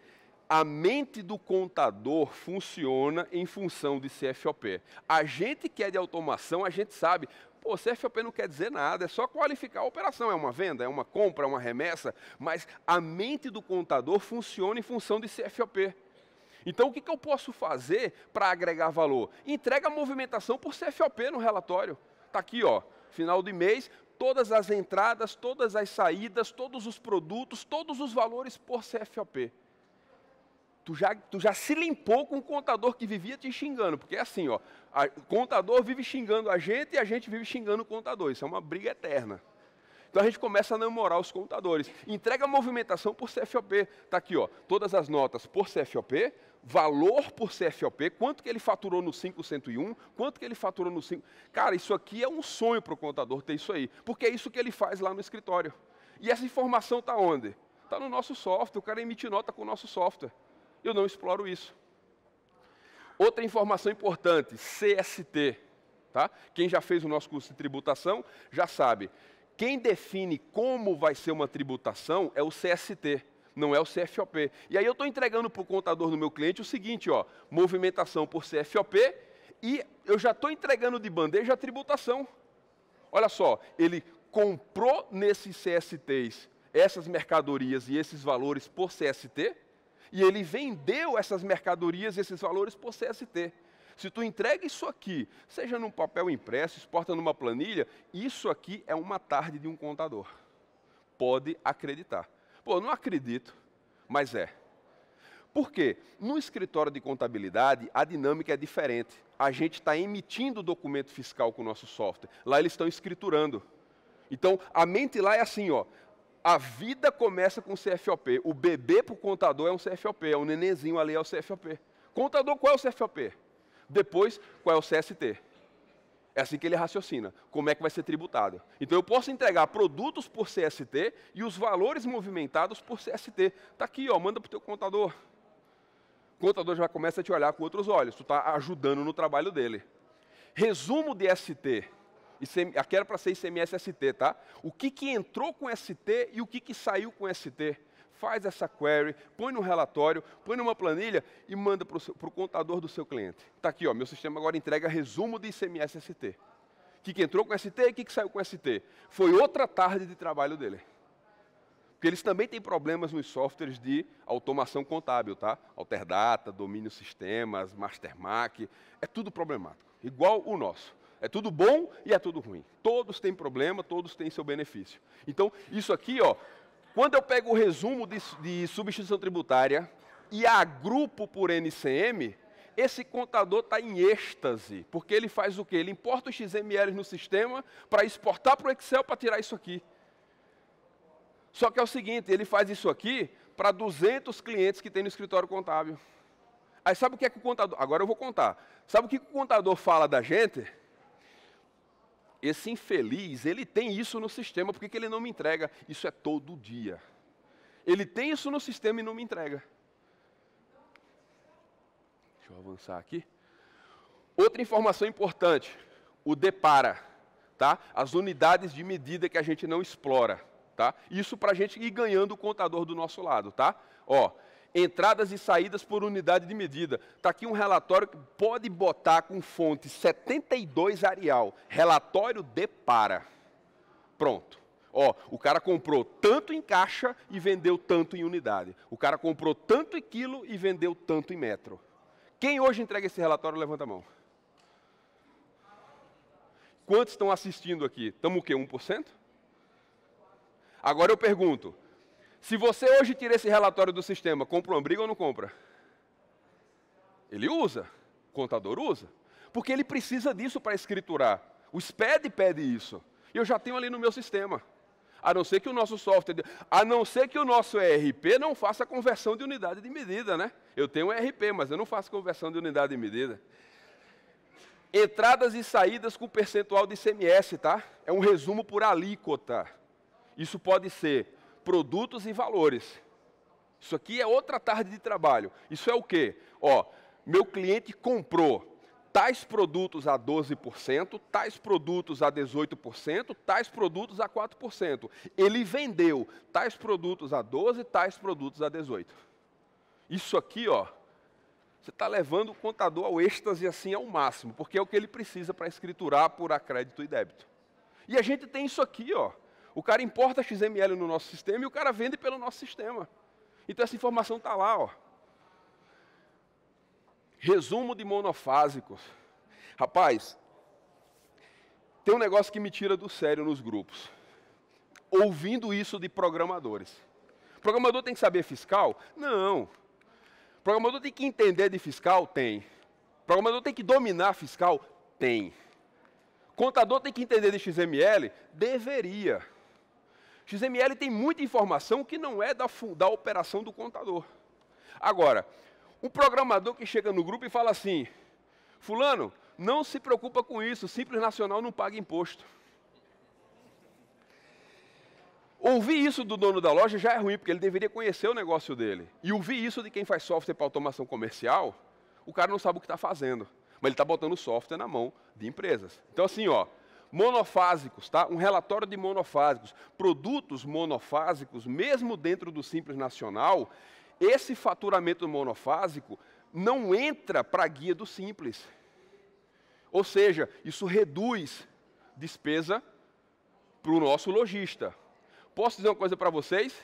a mente do contador funciona em função de CFOP. A gente que é de automação, a gente sabe, pô, CFOP não quer dizer nada, é só qualificar a operação, é uma venda, é uma compra, é uma remessa, mas a mente do contador funciona em função de CFOP. Então, o que, que eu posso fazer para agregar valor? Entrega a movimentação por CFOP no relatório. Está aqui, ó, final de mês, todas as entradas, todas as saídas, todos os produtos, todos os valores por CFOP tu já, tu já se limpou com o contador que vivia te xingando, porque é assim, ó, o contador vive xingando a gente e a gente vive xingando o contador, isso é uma briga eterna. Então a gente começa a namorar os contadores. Entrega a movimentação por CFOP. Está aqui, ó, todas as notas por CFOP, valor por CFOP, quanto que ele faturou no 5101, quanto que ele faturou no 5. Cara, isso aqui é um sonho para o contador ter isso aí, porque é isso que ele faz lá no escritório. E essa informação está onde? Está no nosso software, o cara emite nota com o nosso software eu não exploro isso. Outra informação importante, CST. Tá? Quem já fez o nosso curso de tributação já sabe. Quem define como vai ser uma tributação é o CST, não é o CFOP. E aí eu estou entregando para o contador do meu cliente o seguinte, ó, movimentação por CFOP e eu já estou entregando de bandeja a tributação. Olha só, ele comprou nesses CSTs essas mercadorias e esses valores por CST, e ele vendeu essas mercadorias, esses valores por CST. Se tu entrega isso aqui, seja num papel impresso, exporta numa planilha, isso aqui é uma tarde de um contador. Pode acreditar. Pô, não acredito, mas é. Por quê? No escritório de contabilidade, a dinâmica é diferente. A gente está emitindo documento fiscal com o nosso software. Lá eles estão escriturando. Então, a mente lá é assim, ó. A vida começa com CFOP. O bebê para o contador é um CFOP, é um nenenzinho ali é o CFOP. Contador, qual é o CFOP? Depois, qual é o CST? É assim que ele raciocina. Como é que vai ser tributado? Então eu posso entregar produtos por CST e os valores movimentados por CST. Está aqui, ó, manda para o teu contador. O contador já começa a te olhar com outros olhos. Tu está ajudando no trabalho dele. Resumo de ST. Aqui era para ser ICMS ST, tá? O que, que entrou com ST e o que, que saiu com ST? Faz essa query, põe no relatório, põe numa planilha e manda para o contador do seu cliente. Está aqui, ó, meu sistema agora entrega resumo de ICMS ST. O que, que entrou com ST e o que, que saiu com ST? Foi outra tarde de trabalho dele. Porque eles também têm problemas nos softwares de automação contábil, tá? Alterdata, domínio sistemas, Mastermac, é tudo problemático, igual o nosso. É tudo bom e é tudo ruim. Todos têm problema, todos têm seu benefício. Então, isso aqui, ó, quando eu pego o resumo de, de substituição tributária e agrupo por NCM, esse contador está em êxtase, porque ele faz o quê? Ele importa os XML no sistema para exportar para o Excel para tirar isso aqui. Só que é o seguinte, ele faz isso aqui para 200 clientes que tem no escritório contábil. Aí sabe o que é que o contador... Agora eu vou contar. Sabe o que o contador fala da gente? Esse infeliz, ele tem isso no sistema, por que ele não me entrega? Isso é todo dia. Ele tem isso no sistema e não me entrega. Deixa eu avançar aqui. Outra informação importante, o depara, tá? As unidades de medida que a gente não explora, tá? Isso para a gente ir ganhando o contador do nosso lado, tá? Ó, entradas e saídas por unidade de medida. Está aqui um relatório que pode botar com fonte 72 Arial. Relatório de para. Pronto. Ó, o cara comprou tanto em caixa e vendeu tanto em unidade. O cara comprou tanto em quilo e vendeu tanto em metro. Quem hoje entrega esse relatório, levanta a mão. Quantos estão assistindo aqui? Estamos o quê? 1%? Agora eu pergunto: se você hoje tira esse relatório do sistema, compra uma briga ou não compra? Ele usa, o contador usa, porque ele precisa disso para escriturar. O SPED pede isso. E eu já tenho ali no meu sistema. A não ser que o nosso software, a não ser que o nosso ERP não faça conversão de unidade de medida, né? Eu tenho um ERP, mas eu não faço conversão de unidade de medida. Entradas e saídas com percentual de ICMS, tá? É um resumo por alíquota. Isso pode ser produtos e valores. Isso aqui é outra tarde de trabalho. Isso é o quê? Ó, meu cliente comprou tais produtos a 12%, tais produtos a 18%, tais produtos a 4%. Ele vendeu tais produtos a 12%, tais produtos a 18%. Isso aqui, ó, você está levando o contador ao êxtase assim ao máximo, porque é o que ele precisa para escriturar por crédito e débito. E a gente tem isso aqui, ó. O cara importa XML no nosso sistema e o cara vende pelo nosso sistema. Então essa informação está lá, ó. Resumo de monofásicos. Rapaz, tem um negócio que me tira do sério nos grupos. Ouvindo isso de programadores. Programador tem que saber fiscal? Não. Programador tem que entender de fiscal? Tem. Programador tem que dominar fiscal? Tem. Contador tem que entender de XML? Deveria. XML tem muita informação que não é da, da operação do contador. Agora, um programador que chega no grupo e fala assim: Fulano, não se preocupa com isso, Simples Nacional não paga imposto. Ouvir isso do dono da loja já é ruim, porque ele deveria conhecer o negócio dele. E ouvir isso de quem faz software para automação comercial, o cara não sabe o que está fazendo. Mas ele está botando o software na mão de empresas. Então, assim, ó, monofásicos, tá? Um relatório de monofásicos. Produtos monofásicos, mesmo dentro do Simples Nacional, esse faturamento monofásico não entra para a guia do Simples. Ou seja, isso reduz despesa para o nosso lojista. Posso dizer uma coisa para vocês?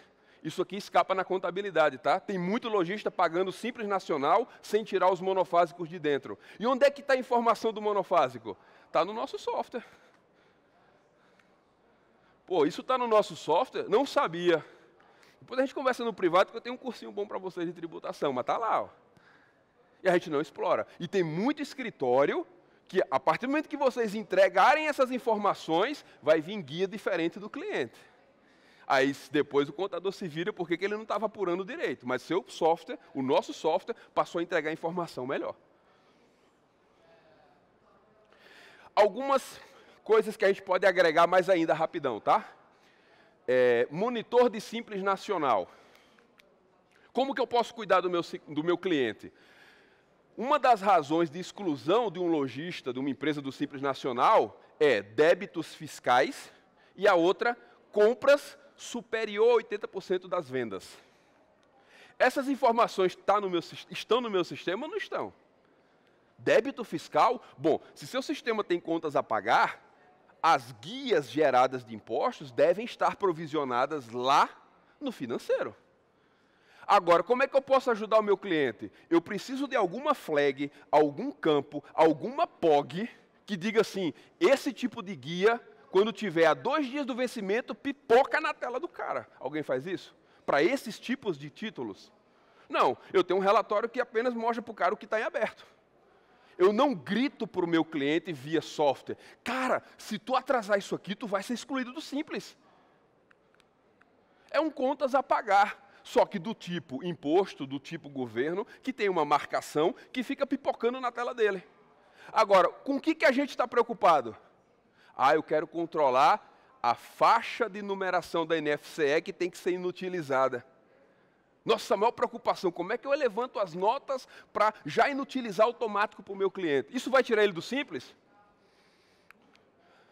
Isso aqui escapa na contabilidade, tá? Tem muito lojista pagando simples nacional sem tirar os monofásicos de dentro. E onde é que está a informação do monofásico? Está no nosso software. Pô, isso está no nosso software? Não sabia. Depois a gente conversa no privado que eu tenho um cursinho bom para vocês de tributação, mas está lá. Ó. E a gente não explora. E tem muito escritório que, a partir do momento que vocês entregarem essas informações, vai vir guia diferente do cliente. Aí depois o contador se vira porque ele não estava apurando direito. Mas seu software, o nosso software, passou a entregar informação melhor. Algumas coisas que a gente pode agregar mais ainda rapidão, tá? É, monitor de Simples Nacional. Como que eu posso cuidar do meu, do meu cliente? Uma das razões de exclusão de um lojista, de uma empresa do Simples Nacional, é débitos fiscais e a outra, compras superior a 80% das vendas. Essas informações tá no meu, estão no meu sistema ou não estão? Débito fiscal, bom, se seu sistema tem contas a pagar, as guias geradas de impostos devem estar provisionadas lá no financeiro. Agora, como é que eu posso ajudar o meu cliente? Eu preciso de alguma flag, algum campo, alguma POG que diga assim: esse tipo de guia quando tiver a dois dias do vencimento, pipoca na tela do cara. Alguém faz isso? Para esses tipos de títulos? Não, eu tenho um relatório que apenas mostra para o cara o que está em aberto. Eu não grito para o meu cliente via software, cara, se tu atrasar isso aqui, tu vai ser excluído do simples. É um contas a pagar, só que do tipo imposto, do tipo governo, que tem uma marcação que fica pipocando na tela dele. Agora, com o que, que a gente está preocupado? Ah, eu quero controlar a faixa de numeração da NFCE que tem que ser inutilizada. Nossa maior preocupação, como é que eu levanto as notas para já inutilizar automático para o meu cliente? Isso vai tirar ele do simples?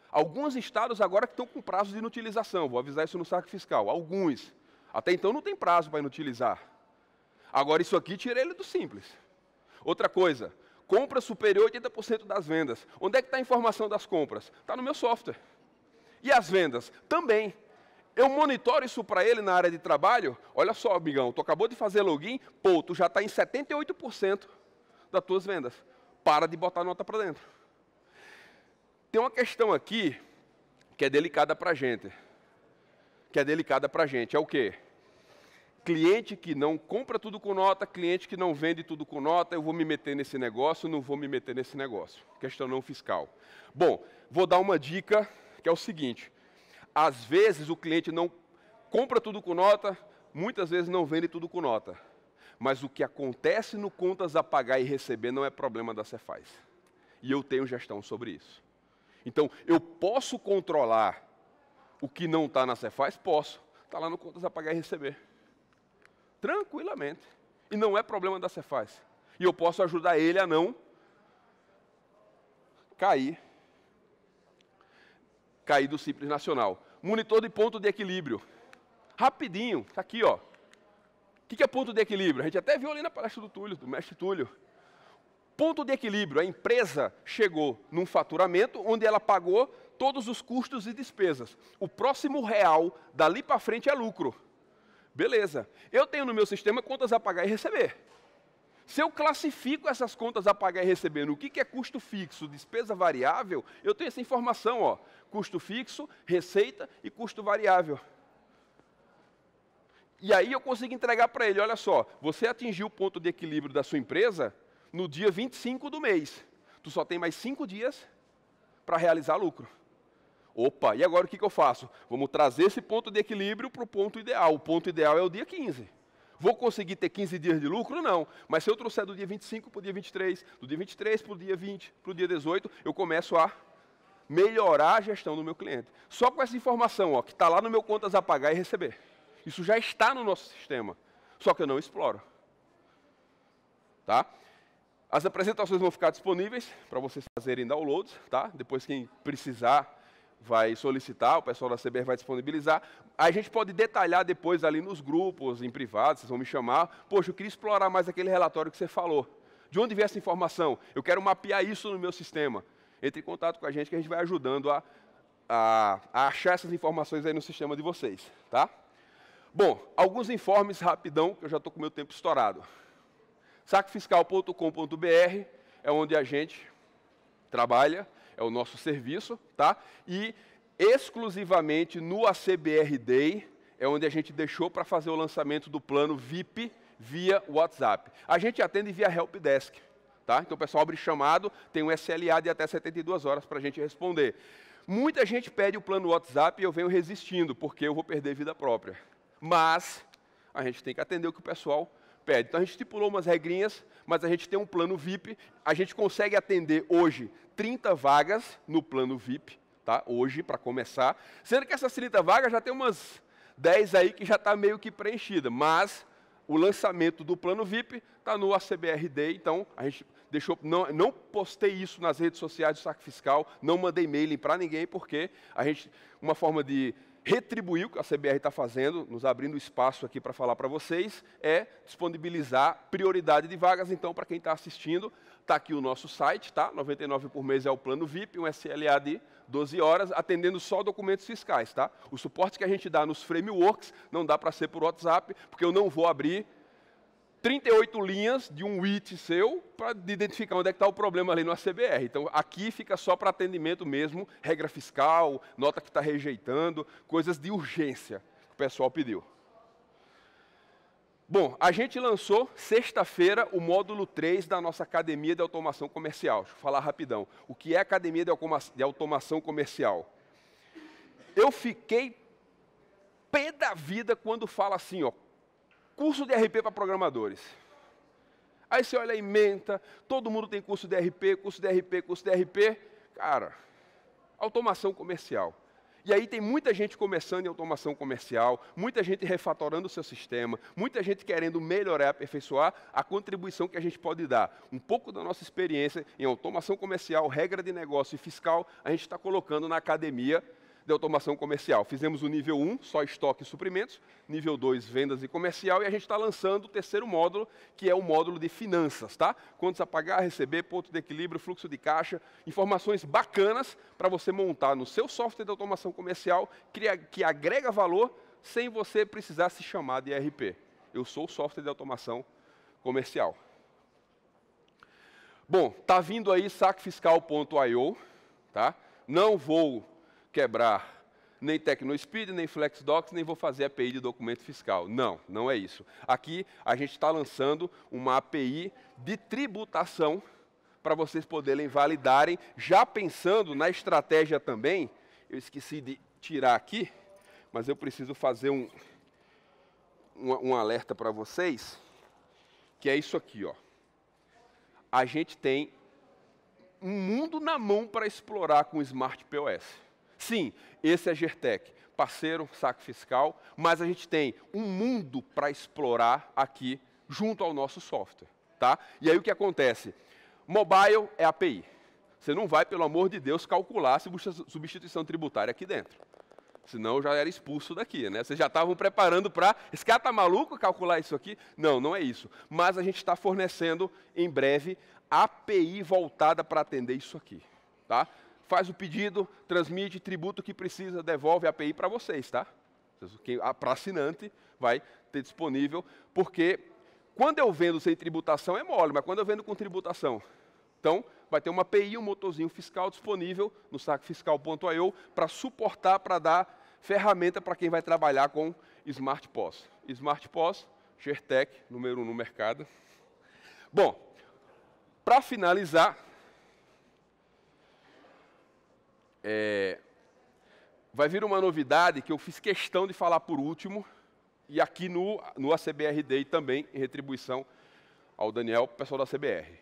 Alguns estados agora que estão com prazo de inutilização, vou avisar isso no saque fiscal, alguns. Até então não tem prazo para inutilizar. Agora isso aqui tira ele do simples. Outra coisa, Compra superior a 80% das vendas. Onde é que está a informação das compras? Está no meu software. E as vendas? Também. Eu monitoro isso para ele na área de trabalho. Olha só, amigão, tu acabou de fazer login, pô, tu já está em 78% das tuas vendas. Para de botar nota para dentro. Tem uma questão aqui que é delicada para a gente. Que é delicada para a gente. É o quê? Cliente que não compra tudo com nota, cliente que não vende tudo com nota, eu vou me meter nesse negócio, não vou me meter nesse negócio. Questão não fiscal. Bom, vou dar uma dica que é o seguinte: às vezes o cliente não compra tudo com nota, muitas vezes não vende tudo com nota. Mas o que acontece no contas a pagar e receber não é problema da Cefaz. E eu tenho gestão sobre isso. Então, eu posso controlar o que não está na Cefaz? Posso. Está lá no contas a pagar e receber. Tranquilamente. E não é problema da Cefaz. E eu posso ajudar ele a não cair. Cair do Simples Nacional. Monitor de ponto de equilíbrio. Rapidinho, está aqui, ó. O que é ponto de equilíbrio? A gente até viu ali na palestra do Túlio, do mestre Túlio. Ponto de equilíbrio, a empresa chegou num faturamento onde ela pagou todos os custos e despesas. O próximo real, dali para frente, é lucro. Beleza. Eu tenho no meu sistema contas a pagar e receber. Se eu classifico essas contas a pagar e receber no que, que é custo fixo, despesa variável, eu tenho essa informação, ó, custo fixo, receita e custo variável. E aí eu consigo entregar para ele, olha só, você atingiu o ponto de equilíbrio da sua empresa no dia 25 do mês. Tu só tem mais cinco dias para realizar lucro. Opa, e agora o que, que eu faço? Vamos trazer esse ponto de equilíbrio para o ponto ideal. O ponto ideal é o dia 15. Vou conseguir ter 15 dias de lucro? Não. Mas se eu trouxer do dia 25 para o dia 23, do dia 23 para o dia 20, para o dia 18, eu começo a melhorar a gestão do meu cliente. Só com essa informação, ó, que está lá no meu contas a pagar e receber. Isso já está no nosso sistema. Só que eu não exploro. Tá? As apresentações vão ficar disponíveis para vocês fazerem downloads, tá? Depois quem precisar vai solicitar, o pessoal da CBR vai disponibilizar. A gente pode detalhar depois ali nos grupos, em privado, vocês vão me chamar. Poxa, eu queria explorar mais aquele relatório que você falou. De onde veio essa informação? Eu quero mapear isso no meu sistema. Entre em contato com a gente que a gente vai ajudando a, a, a achar essas informações aí no sistema de vocês, tá? Bom, alguns informes rapidão, que eu já estou com o meu tempo estourado. Sacofiscal.com.br é onde a gente trabalha, é o nosso serviço, tá? E exclusivamente no ACBR Day é onde a gente deixou para fazer o lançamento do plano VIP via WhatsApp. A gente atende via Helpdesk, tá? Então o pessoal abre chamado, tem um SLA de até 72 horas para a gente responder. Muita gente pede o plano WhatsApp e eu venho resistindo, porque eu vou perder vida própria. Mas a gente tem que atender o que o pessoal pede. Então a gente estipulou umas regrinhas, mas a gente tem um plano VIP. A gente consegue atender hoje 30 vagas no plano VIP, tá? Hoje, para começar. Sendo que essas 30 vagas já tem umas 10 aí que já está meio que preenchida. Mas o lançamento do plano VIP está no ACBR Day, então a gente deixou, não, não postei isso nas redes sociais do Saco Fiscal, não mandei e-mail para ninguém, porque a gente, uma forma de retribuir o que a CBR está fazendo, nos abrindo espaço aqui para falar para vocês, é disponibilizar prioridade de vagas. Então, para quem está assistindo, está aqui o nosso site, tá? 99 por mês é o plano VIP, um SLA de 12 horas, atendendo só documentos fiscais, tá? O suporte que a gente dá nos frameworks não dá para ser por WhatsApp, porque eu não vou abrir 38 linhas de um WIT seu para identificar onde é está o problema ali no ACBR. Então, aqui fica só para atendimento mesmo, regra fiscal, nota que está rejeitando, coisas de urgência que o pessoal pediu. Bom, a gente lançou sexta-feira o módulo 3 da nossa Academia de Automação Comercial. Deixa eu falar rapidão. O que é Academia de Automação Comercial? Eu fiquei pé da vida quando fala assim, ó, curso de RP para programadores. Aí você olha e menta, todo mundo tem curso de RP, curso de RP, curso de RP. Cara, automação comercial. E aí tem muita gente começando em automação comercial, muita gente refatorando o seu sistema, muita gente querendo melhorar, aperfeiçoar a contribuição que a gente pode dar. Um pouco da nossa experiência em automação comercial, regra de negócio e fiscal, a gente está colocando na academia de automação comercial. Fizemos o nível 1, só estoque e suprimentos, nível 2, vendas e comercial, e a gente está lançando o terceiro módulo, que é o módulo de finanças, tá? Contas a pagar, receber, ponto de equilíbrio, fluxo de caixa, informações bacanas para você montar no seu software de automação comercial, que agrega valor sem você precisar se chamar de ERP. Eu sou o software de automação comercial. Bom, tá vindo aí sacfiscal.io, tá? não vou quebrar nem TecnoSpeed, nem FlexDocs, nem vou fazer API de documento fiscal. Não, não é isso. Aqui a gente está lançando uma API de tributação para vocês poderem validarem, já pensando na estratégia também. Eu esqueci de tirar aqui, mas eu preciso fazer um, um, um alerta para vocês, que é isso aqui. Ó. A gente tem um mundo na mão para explorar com o Smart POS. Sim, esse é Gertec, parceiro, saque fiscal, mas a gente tem um mundo para explorar aqui junto ao nosso software. Tá? E aí o que acontece? Mobile é API. Você não vai, pelo amor de Deus, calcular substituição tributária aqui dentro. Senão eu já era expulso daqui, né? Vocês já estavam preparando para. Esse cara está maluco calcular isso aqui? Não, não é isso. Mas a gente está fornecendo em breve API voltada para atender isso aqui. Tá? Faz o pedido, transmite, tributo que precisa, devolve a API para vocês, tá? Para assinante vai ter disponível, porque quando eu vendo sem tributação é mole, mas quando eu vendo com tributação, então vai ter uma API, um motorzinho fiscal disponível no sacofiscal.io para suportar, para dar ferramenta para quem vai trabalhar com Smart POS. Smart POS, Gertec, número um no mercado. Bom, para finalizar, é, vai vir uma novidade que eu fiz questão de falar por último, e aqui no, no ACBR Day também, em retribuição ao Daniel, pessoal da CBR.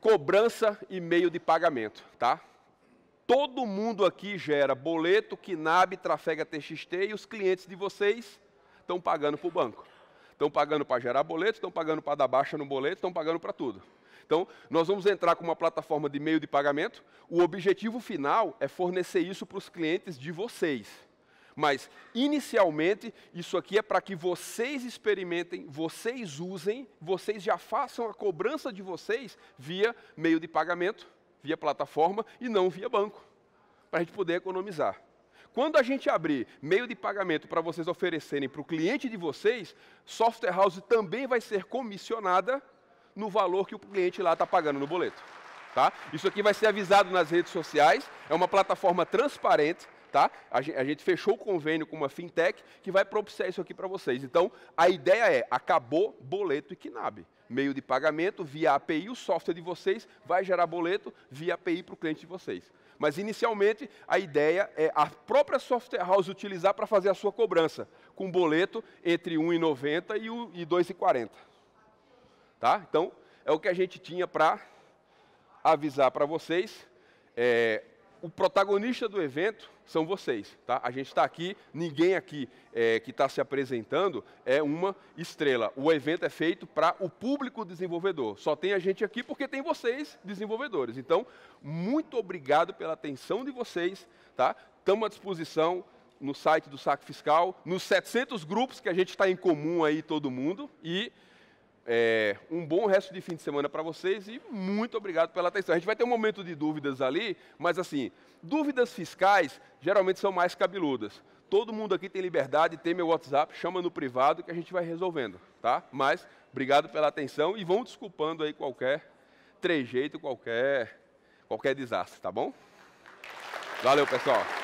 Cobrança e meio de pagamento, tá? Todo mundo aqui gera boleto, KNAB, trafega TXT e os clientes de vocês estão pagando para o banco. Estão pagando para gerar boleto, estão pagando para dar baixa no boleto, estão pagando para tudo. Então, nós vamos entrar com uma plataforma de meio de pagamento. O objetivo final é fornecer isso para os clientes de vocês. Mas, inicialmente, isso aqui é para que vocês experimentem, vocês usem, vocês já façam a cobrança de vocês via meio de pagamento, via plataforma e não via banco, para a gente poder economizar. Quando a gente abrir meio de pagamento para vocês oferecerem para o cliente de vocês, Software House também vai ser comissionada no valor que o cliente lá está pagando no boleto. Tá? Isso aqui vai ser avisado nas redes sociais, é uma plataforma transparente, tá? A gente, a gente fechou o convênio com uma fintech que vai propiciar isso aqui para vocês. Então, a ideia é, acabou boleto e KNAB. Meio de pagamento, via API, o software de vocês vai gerar boleto via API para o cliente de vocês. Mas, inicialmente, a ideia é a própria software house utilizar para fazer a sua cobrança, com boleto entre R$ 1,90 e R$ 2,40. Tá? Então, é o que a gente tinha para avisar para vocês. É, o protagonista do evento são vocês. Tá? A gente está aqui, ninguém aqui é, que está se apresentando é uma estrela. O evento é feito para o público desenvolvedor. Só tem a gente aqui porque tem vocês, desenvolvedores. Então, muito obrigado pela atenção de vocês. Tá? Estamos à disposição no site do Saco Fiscal, nos 700 grupos que a gente está em comum aí, todo mundo. E é, um bom resto de fim de semana para vocês e muito obrigado pela atenção. A gente vai ter um momento de dúvidas ali, mas assim, dúvidas fiscais geralmente são mais cabeludas. Todo mundo aqui tem liberdade, tem meu WhatsApp, chama no privado que a gente vai resolvendo, tá? Mas obrigado pela atenção e vão desculpando aí qualquer trejeito, qualquer qualquer desastre, tá bom? Valeu, pessoal.